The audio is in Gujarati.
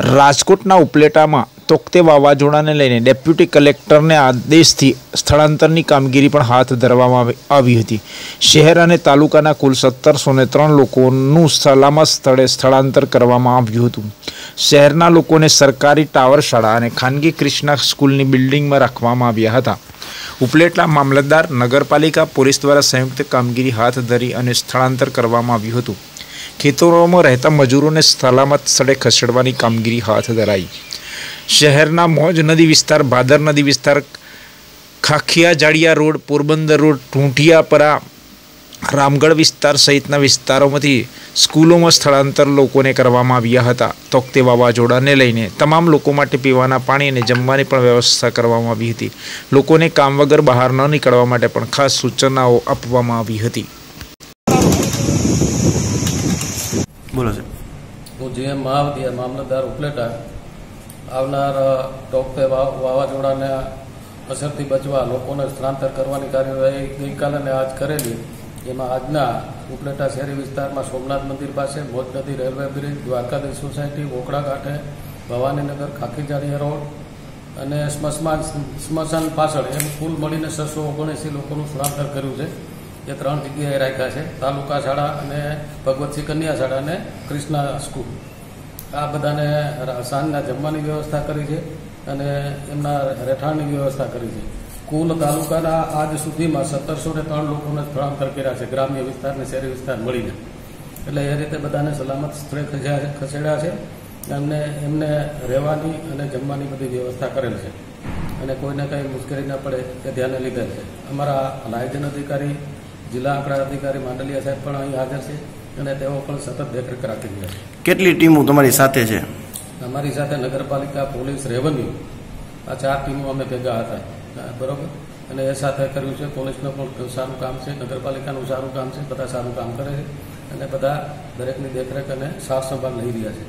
રાજકોટના ઉપલેટામાં તોકતે વાવાઝોડાને લઈને ડેપ્યુટી કલેક્ટરને આદેશથી સ્થળાંતરની કામગીરી પણ હાથ ધરવામાં આવી- હતી. શહેર અને તાલુકાના કુલ સત્તરસો ને ત્રણ લોકોનું સલામત સ્થળે સ્થળાંતર કરવામાં આવ્યું હતું. શહેરના લોકોને સરકારી ટાવર શાળા અને ખાનગી ક્રિષ્ના સ્કૂલની બિલ્ડિંગમાં રાખવામાં આવ્યા હતા. ઉપલેટલા મામલતદાર નગરપાલિકા પોલીસ દ્વારા સંયુક્ત કામગીરી હાથ ધરી અને સ્થળાંતર કરવામાં આવ્યું હતું. ખેતરોમાં રહેતા મજૂરોને સલામત સ્થળે ખસેડવાની કામગીરી હાથ ધરાઈ. શહેરના મોજ નદી વિસ્તાર, ભાદર નદી વિસ્તાર, ખાખિયા જાડિયા રોડ, પોરબંદર રોડ ટૂંટિયાપરા રામગઢ વિસ્તાર સહિતના વિસ્તારોમાંથી સ્કૂલોમાં સ્થળાંતર લોકોને કરવામાં આવ્યા હતા. તોકતે વાવાઝોડાને લઈને તમામ લોકો માટે પીવાના પાણી અને જમવાની પણ વ્યવસ્થા કરવામાં આવી હતી. લોકોને કામ વગર બહાર ન નીકળવા માટે પણ ખાસ સૂચનાઓ આપવામાં આવી હતી. બોલો છે હું જે મહાવતીય મામલતદાર ઉપલેટા આવનાર ટોપે વાવાઝોડાને અસરથી બચવા, લોકોને સ્થળાંતર કરવાની કાર્યવાહી ગઈકાલે અને આજ કરેલી. એમાં આજના ઉપલેટા શહેરી વિસ્તારમાં સોમનાથ મંદિર પાસે, મોજ નદી રેલવે બ્રિજ, દ્વારકાધીશ સોસાયટી ઓકડા કાંઠે ભવાનીનગર ખાખીજાડિયા રોડ અને સ્મશાન સ્મશાન પાછળ એમ કુલ મળીને છસો ઓગણએંસી લોકોનું સ્થળાંતર કર્યું છે. એ ત્રણ જગ્યાએ રાખ્યા છે, તાલુકા શાળા અને ભગવતસિંહ કન્યા શાળા અને ક્રિષ્ના સ્કૂલ. આ બધાને સાંજના જમવાની વ્યવસ્થા કરી છે અને એમના રહેઠાણની વ્યવસ્થા કરી છે. કુલ તાલુકાના આજ સુધીમાં સત્તરસો ને ત્રણ લોકોને સ્થળાંતર કર્યા છે, ગ્રામ્ય વિસ્તાર અને શહેરી વિસ્તાર મળીને. એટલે એ રીતે બધાને સલામત સ્થળે ખસેડ્યા છે- એમને એમને રહેવાની અને જમવાની બધી વ્યવસ્થા કરેલ છે. અને કોઈને કંઈ મુશ્કેલી ન પડે તે ધ્યાને લીધેલ છે. અમારા લાયજન અધિકારી જિલ્લા આંકડા અધિકારી માંડલિયા સાહેબ પણ અહીં હાજર છે અને તેઓ પણ સતત દેખરેખ રાખી રહ્યા છે. કેટલી ટીમો તમારી સાથે છે? અમારી સાથે નગરપાલિકા પોલીસ રેવન્યુ આ ચાર ટીમો અમે ભેગા હતા. બરોબર? અને એ સાથે કર્યું છે પોલીસનું પણ સારું કામ છે નગરપાલિકાનું સારું કામ છે બધા સારું કામ કરે છે અને બધા દરેકની દેખરેખ અને સાફ સંભાળ લઈ રહ્યા છે.